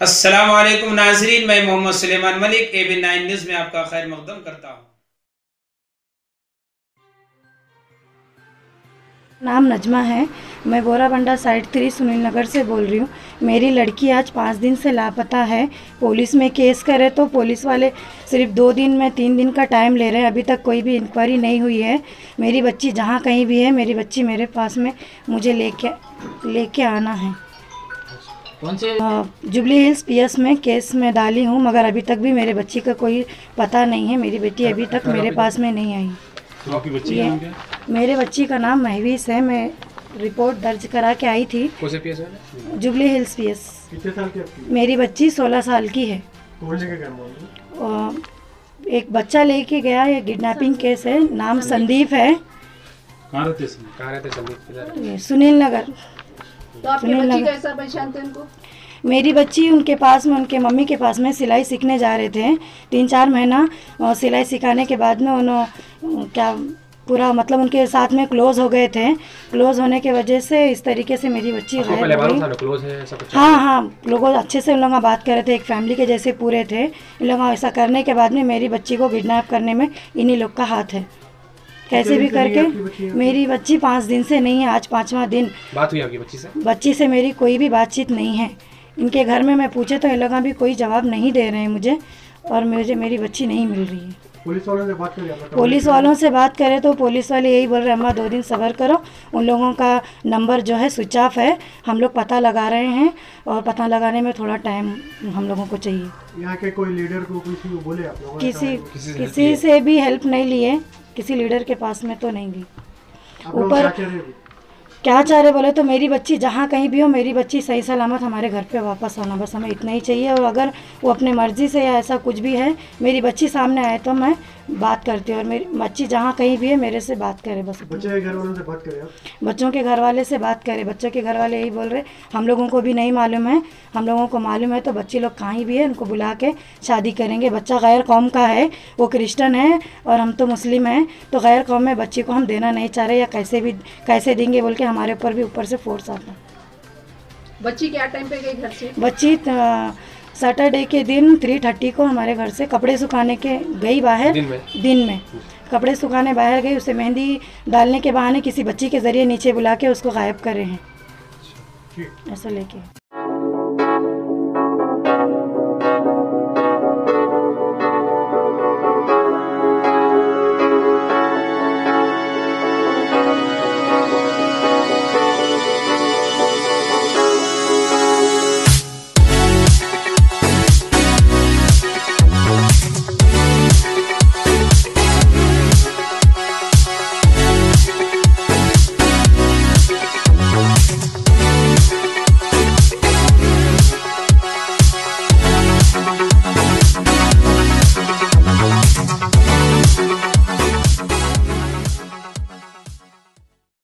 वालेकुम नाजरीन, मैं Mohammad Suleman Malik A B nine news में आपका खैर मकदम करता हूँ। नाम नजमा है। मैं बोरा बोराबंडा साइड थ्री सुनील नगर से बोल रही हूँ। मेरी लड़की आज पाँच दिन से लापता है। पुलिस में केस करे तो पुलिस वाले सिर्फ़ दो दिन में तीन दिन का टाइम ले रहे हैं। अभी तक कोई भी इंक्वायरी नहीं हुई है। मेरी बच्ची जहाँ कहीं भी है, मेरी बच्ची मेरे पास में मुझे लेके लेके आना है। कौन से जुबली हिल्स पीएस में केस में डाली हूँ मगर अभी तक भी मेरे बच्ची का कोई पता नहीं है। मेरी बेटी अभी तक मेरे पास में नहीं आई। तो आपकी बच्ची का नाम क्या? है? मेरे बच्ची का नाम महवीस है। मैं रिपोर्ट दर्ज करा के आई थी। कौन से पीएस वाले जुबली हिल्स पीएस कितने साल की आपकी? मेरी बच्ची 16 साल की है। एक बच्चा लेके गया ये किडनैपिंग केस है। नाम संदीप। है। कहाँ रहते हैं कहाँ रहते संदीप? सुनील नगर। तो आपकी बच्ची कैसा पहचानते उनको? मेरी बच्ची उनके पास में उनके मम्मी के पास में सिलाई सीखने जा रहे थे। तीन चार महीना और सिलाई सिखाने के बाद में उन्होंने क्या पूरा मतलब उनके साथ में क्लोज हो गए थे। क्लोज होने की वजह से इस तरीके से मेरी बच्ची गायब पहले हो गई क्लोज है ऐसा हाँ हाँ? लोगों अच्छे से उन लोग बात कर रहे थे एक फैमिली के जैसे पूरे थे। इन लोग ऐसा करने के बाद में मेरी बच्ची को किडनैप करने में इन्हीं लोग का हाथ है। कैसे भी करके मेरी बच्ची पाँच दिन से नहीं है आज पाँचवा दिन। बात हुई आपकी बच्ची से? बच्ची से मेरी कोई भी बातचीत नहीं है। इनके घर में मैं पूछे तो इन लोग भी कोई जवाब नहीं दे रहे हैं मुझे और मुझे मेरी बच्ची नहीं मिल रही है। पुलिस वालों से बात आपने पुलिस वालों से बात करें तो पुलिस वाले यही बोल रहे हैं अम्मा दो दिन सबर करो। उन लोगों का नंबर जो है स्विच ऑफ़ है। हम लोग पता लगा रहे हैं और पता लगाने में थोड़ा टाइम हम लोगों को चाहिए। यहाँ के कोई लीडर को किसी को बोले आप लोगों किसी किसी से help किसी से भी हेल्प नहीं लिए किसी लीडर के पास में तो नहीं गई ऊपर- क्या चाह रहे बोले? तो मेरी बच्ची जहाँ कहीं भी हो मेरी बच्ची सही सलामत हमारे घर पे वापस आना। बस हमें इतना ही चाहिए। और अगर वो अपने मर्ज़ी से या ऐसा कुछ भी है मेरी बच्ची सामने आए तो मैं बात करती हूँ। और मेरी बच्ची जहाँ कहीं भी है मेरे से बात करे बस। बच्चे के घर वालों से बात आप? बच्चों के घर वाले से बात करें। बच्चों के घर वाले यही बोल रहे हम लोगों को भी नहीं मालूम है। हम लोगों को मालूम है तो बच्ची लोग कहीं भी है उनको बुला के शादी करेंगे। बच्चा गैर कौम का है वो क्रिश्चन है और हम तो मुस्लिम हैं। तो गैर कौम में बच्ची को हम देना नहीं चाह रहे या कैसे भी कैसे देंगे बोल के हमारे ऊपर भी ऊपर से फोर्स आता। बच्ची क्या टाइम पे गई घर से? बच्ची सैटरडे के दिन थ्री थर्टी को हमारे घर से कपड़े सुखाने के गई बाहर। दिन में? दिन में। कपड़े सुखाने बाहर गई उसे मेहंदी डालने के बहाने किसी बच्ची के ज़रिए नीचे बुला के उसको गायब करे हैं। ऐसा लेके।